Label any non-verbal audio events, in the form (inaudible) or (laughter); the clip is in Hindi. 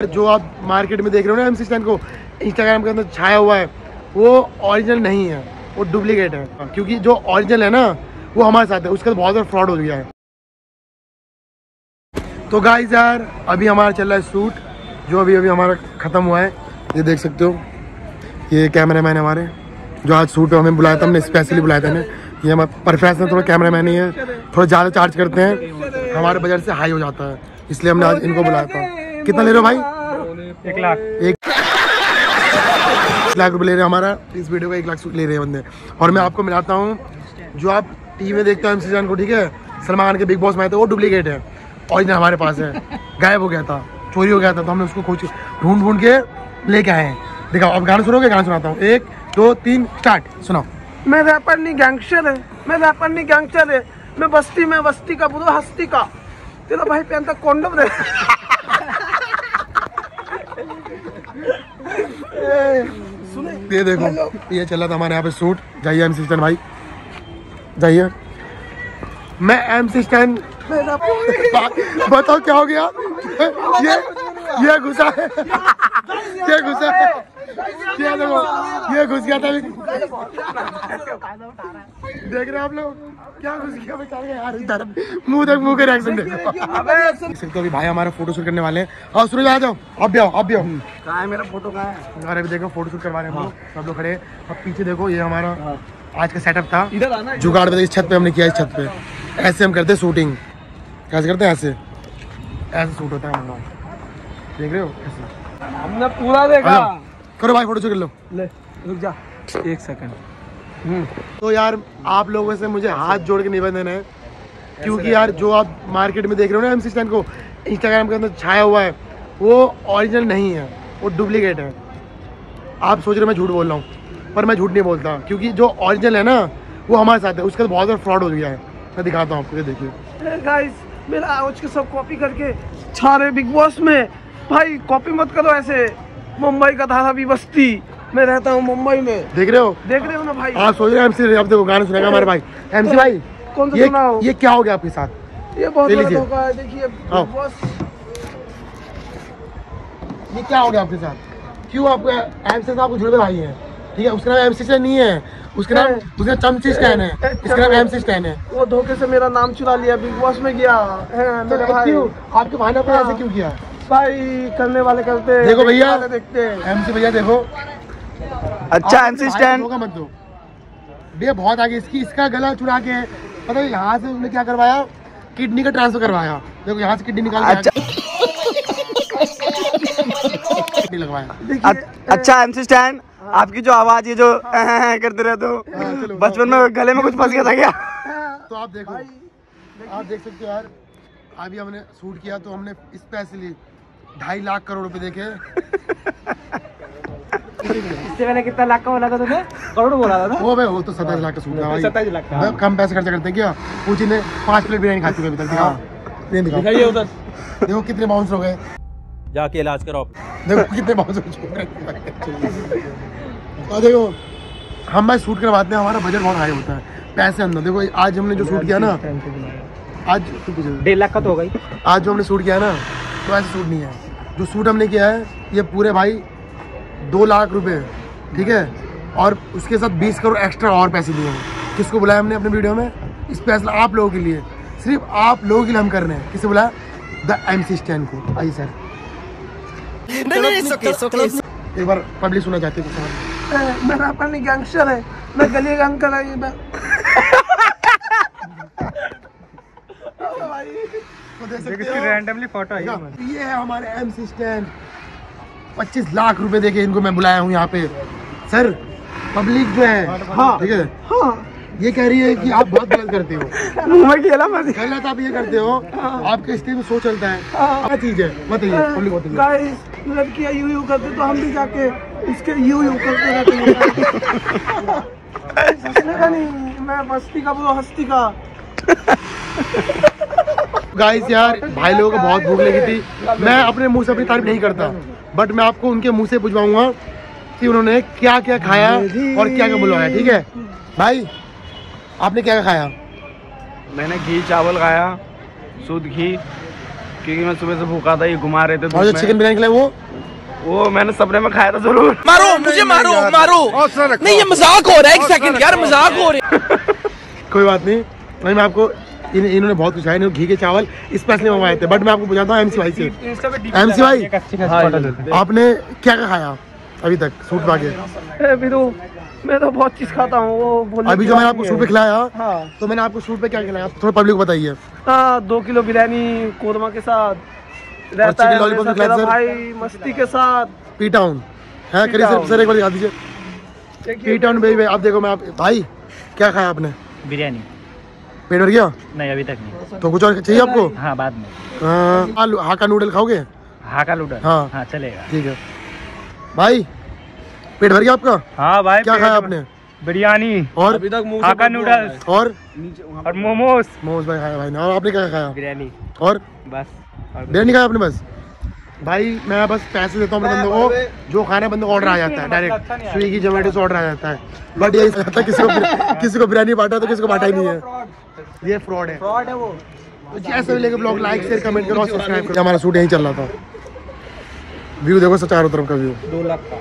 जो आप मार्केट में देख रहे हो ना एम स्टैंड को इंस्टाग्राम के अंदर छाया हुआ है, वो ओरिजिनल नहीं है, वो डुप्लीकेट है। क्योंकि जो ओरिजिनल है ना, वो हमारे साथ है, उसका तो बहुत ज़्यादा फ्रॉड हो गया है। तो गाइस यार, अभी हमारा चल रहा है सूट जो अभी अभी हमारा ख़त्म हुआ है, ये देख सकते हो, ये कैमरा मैन हमारे, जो आज सूट हमें बुलाया था, हमने स्पेशली बुलाया था इन्हें ये हमारे प्रोफेशनल थोड़ा कैमरा मैन ही है थोड़ा ज़्यादा चार्ज करते हैं, हमारे बजट से हाई हो जाता है, इसलिए हमने आज इनको बुलाया था। कितना ले रहे हो भाई? एक लाख। एक लाख रुपए ले रहे हैं हमारा। इस वीडियो का एक लाख ले रहे हैं बंदे। और मैं आपको मिलाता हूँ जो आप टीवी में देखते हो एम जान को ठीक है? सलमान खान के बिग बॉस में आए थे वो डुप्लीकेट है। ओरिजिनल हमारे पास है। गायब हो गया था। चोरी हो गया था तो हमने उसको खोज ढूंढ ढूंढ के लेके आए हैं। दिखाओ अब गाना सुनोगे? गाना सुनाता हूँ। एक दो तीन स्टार्ट सुनाओ। मैं रैपर नहीं गैंगस्टर है। मैं रैपर नहीं गैंगस्टर है। मैं बस्ती में बस्ती का बुरा हस्ती का। तेरा भाई पहनता कॉन्डम ये देखो ये चला था हमारे यहाँ पे सूट। जाइए एम सिस्टन भाई। जाइए। मैं एम सिस्टन बताओ क्या हो गया? ये (laughs) ये घुसा है। ये घुसा है। ये देखो ये घुस गया था देख रहे हैं आप लोग? क्या घुस गया बेचारे? यार इधर मुँह तक मुँह के रिएक्शन देखो। सकते हो अभी भाई हमारा फ़ोटो शूट करने वाले हैं। और सूरज आ जाओ। अब भी आओ अब भी आओ। कहाँ है मेरा फ़ोटो कहाँ है? अरे अभी देखो फ़ोटो शूट करवा रहे हैं हम सब लोग खड़े हैं। अब पीछे देखो ये हमारा आज का सेटअप था। इधर आना जुगाड़ पे इस छत पे हमने किया इस छत पे। ऐसे हम करते हैं शूटिंग कैसे करते हैं ऐसे। ऐसे शूट होता है हम लोग। देख रहे हो? ऐसे। हमने पूरा देखा। जाओ। करो भाई फ़ोटो कर लो। ले रुक जा। एक सेकंड तो यार आप लोगों से मुझे हाथ जोड़ के निवेदन है क्योंकि यार जो आप मार्केट में देख रहे हो ना एम स्टैंड को इंस्टाग्राम के अंदर छाया हुआ है वो ओरिजिनल नहीं है वो डुप्लीकेट है। आप सोच रहे हो मैं झूठ बोल रहा हूँ पर मैं झूठ नहीं बोलता क्योंकि जो ओरिजिनल है ना वो हमारे साथ है उसका तो बहुत ज़्यादा फ्रॉड हो गया है। मैं दिखाता हूँ आपको देखिए। गाइस मेरा आवाज़ के सब कॉपी करके छा रहे बिग बॉस में। भाई कॉपी मत करो ऐसे। मुंबई का था अभी बस्ती मैं रहता हूँ मुंबई में। देख रहे हो? देख रहे हो ना भाई? आप सोच रहे हो एमसी अब देखो गाना सुनेगा हमारे भाई। एमसी भाई कौन सा ये? ये क्या हो गया आपके साथ? ये बहुत ले बड़ा धोखा है देखिए। ये क्या हो गया आपके साथ? क्यों आपको एमसी साहब को जुड़े भाई हैं? ठीक है उसका नाम एमसी से नहीं है। उसका नाम उसका चमची स्टैन है। इसका नाम एमसी स्टैन है। वो धोखे से मेरा नाम चुरा लिया बिग बॉस में गया। है तो मेरे भाई। आपके भाई ने अपने ऐसे क्यों किया? भाई करने वाले करते देखो भैया। देखते हैं। एमसी भैया देखो। अच्छा एमसी स्टैंड धोखा मत दो। भैया बहुत आगे इसकी इसका गला चुरा के पता है यहाँ से उन्होंने क्या करवाया? किडनी का ट्रांसफ़र करवाया। देखो यहाँ से किडनी निकाल अच्छा। किडनी लगवाया। अच्छा एमसी स्टैंड आपकी जो आवाज़ ये जो करते रहते हाँ, हो बचपन में गले में कुछ फंस गया था क्या? तो आप देखो आप देख सकते हो यार अभी हमने शूट किया तो हमने स्पेशली ढाई लाख करोड़ रुपए देखे। इससे पहले कितना लाख का बोला था तुमने करोड़ बोला था ना? वो भाई वो तो सत्ताईस लाख का शूट था सत्ताईस लाख का। कम पैसे खर्चा करते क्या? पूछी ने पाँच प्लेट बिरयानी खाती हुई अभी तक दिखाओ। नहीं दिखाओ। दिखाइए उधर। देखो कितने बाउंस हो गए। जाके इलाज कराओ। देखो कितने बाउंस हो चुके हैं। देखो हम भाई शूट करवाते हैं हमारा बजट बहुत हाई होता है। पैसे अंदर। देखो आज हमने जो सूट किया ना आज डेढ़ लाख का तो होगा ही। आज जो हमने शूट किया ना तो ऐसा शूट नहीं है। जो सूट हमने किया है ये पूरे भाई दो लाख रुपए ठीक है? और उसके साथ बीस करोड़ एक्स्ट्रा और पैसे दिए हैं। किसको बुलाया हमने अपने वीडियो में? स्पेशल आप लोगों के लिए। सिर्फ़ आप लोगों के लिए हम कर रहे हैं। किसे बुलाया? द एम सी स्टैंड को। आइए सर। एक बार पब्लिक सुनना चाहते हैं मेरा अपनी गैंगस्टर है। मैं गली गैंग कर मैं तो देख सकते हो। रैंडमली फ़ोटो आई ये है हमारे एम सी स्टैंड पच्चीस लाख रुपए देके इनको मैं बुलाया हूँ यहाँ पे। सर पब्लिक जो है हाँ ठीक है? हाँ। ये कह रही है कि आप बहुत गलत करते हो। (laughs) मुँह में खेला मैं गलत आप ये करते हो आपके स्टेज में शो चलता है। क्या चीज़ है? बताइए पब्लिक बताइए। गाइस लड़कियाँ यू यू करते तो हम भी जाके इसके यू यू करते रहते हैं। (laughs) (laughs) नहीं मैं मस्ती का बोलो हस्ती का। गाइस यार भाई लोगों को बहुत भूख लगी थी। मैं अपने मुँह से अपनी तारीफ़ नहीं करता बट मैं आपको उनके मुँह से पूछवाऊँगा कि उन्होंने क्या क्या खाया और क्या क्या बुलवाया ठीक है? भाई आपने क्या क्या खाया? मैंने घी चावल खाया शुद्ध घी क्योंकि मैं सुबह से भूखा था ये घुमा रहे थे और जो चिकन बिरयानी खिलाया वो? वो मैंने सपने में खाया था ज़रूर। मारो मुझे मारो मारो। नहीं ये मज़ाक हो रहा है एक सेकंड यार मज़ाक हो रहा है। (laughs) कोई बात नहीं मैं आपको इन, इन्होंने बहुत कुछ खाया घी के चावल स्पेशली मंगवाए थे बट मैं आपको पूछाता हूँ एमसी भाई से। एमसी भाई आपने क्या क्या खाया अभी तक सूट पा के? अभी तो मैं तो बहुत चीज़ खाता हूँ वो अभी जो मैंने आपको सूट पे खिलाया हाँ। तो मैंने आपको सूट पे क्या खिलाया? थोड़ा पब्लिक को बताइए। हाँ दो किलो बिरयानी कोरमा के साथ रहता है? भाई मस्ती के साथ। पी टाउन है करिए सर सर एक बार दिखा दीजिए। पी टाउन बेबी आप देखो मैं आप भाई क्या खाया आपने? बिरयानी। पेट भर गया? नहीं अभी तक नहीं। तो कुछ और चाहिए आपको? हाँ बाद में। हाँ, आलू हाका नूडल खाओगे? हाका लूडर हाँ। हाँ चलेगा। ठीक है। भाई पेट भर गया आपका? हाँ भाई क्या खाया आपने? बिरयानी। और? अभी तक हाका। नूडल्स और? और मोमोज। मोमोज भाई खाया भाई ने। और आपने क्या खाया? बिरयानी। और? बस। बिरयानी खाया आपने बस? भाई मैं बस पैसे देता हूँ अपने बंदे को। जो खाना है बंदे को ऑर्डर आ जाता है डायरेक्ट स्विगी जोमेटो से ऑर्डर आ जाता है। बट यही किसी को (laughs) किसी को बिरयानी बांटा तो किसी को बांटा ही नहीं है। ये फ्रॉड है। फ्रॉड है वो। तो जैसे भी लेके ब्लॉग लाइक शेयर कमेंट करो सब्सक्राइब करो। हमारा शूट यहीं चल रहा था। व्यू देखो चारों तरफ़ का व्यू दो लाख का।